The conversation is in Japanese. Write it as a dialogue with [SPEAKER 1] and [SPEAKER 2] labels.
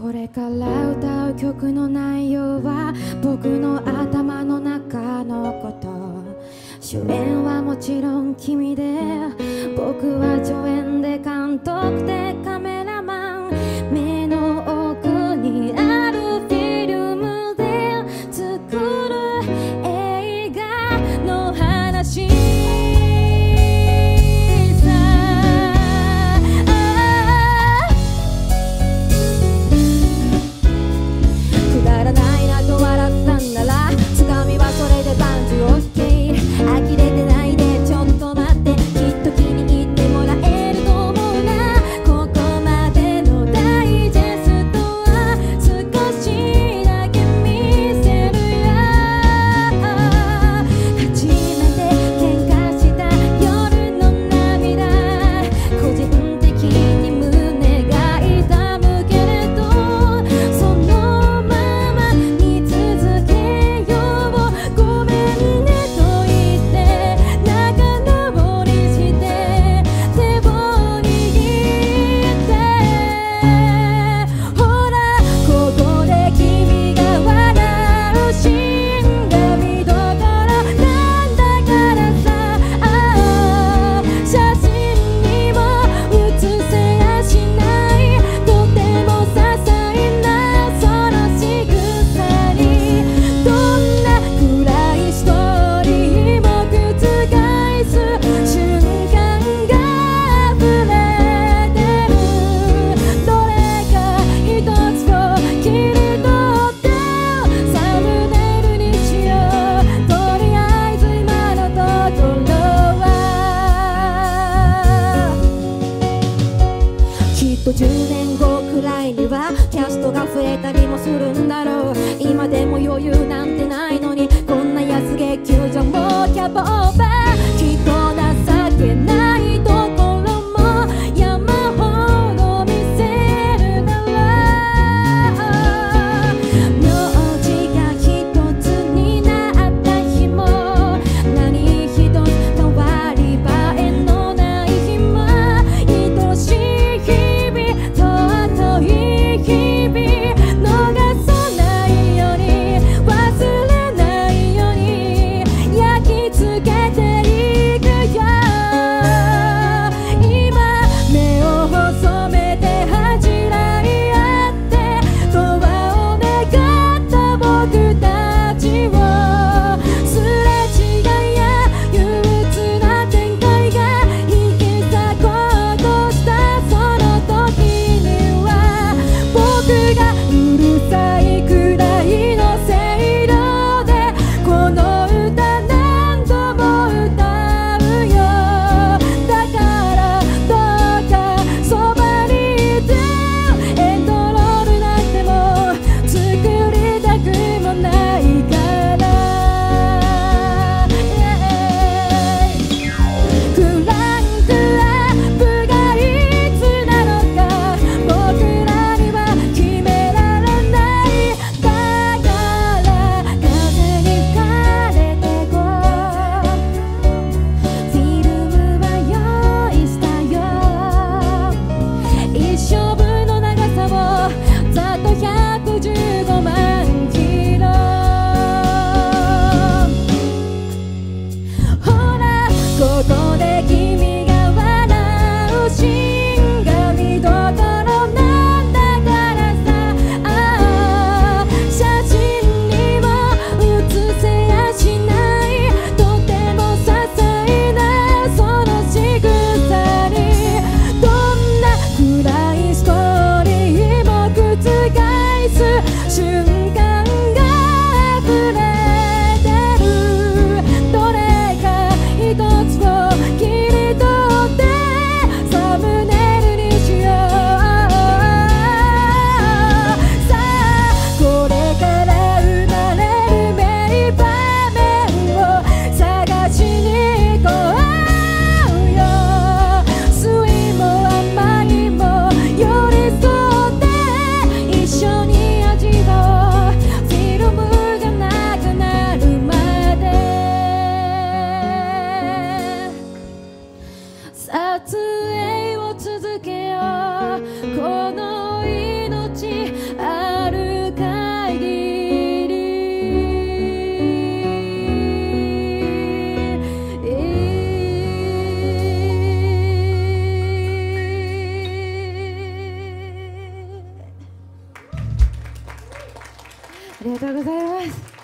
[SPEAKER 1] これから歌う曲の内容は僕の頭の中のこと。主演はもちろん君で僕は助演で監督でカメキストが増えたりもするんだろう。今でも余裕なんてるさありがとうございます。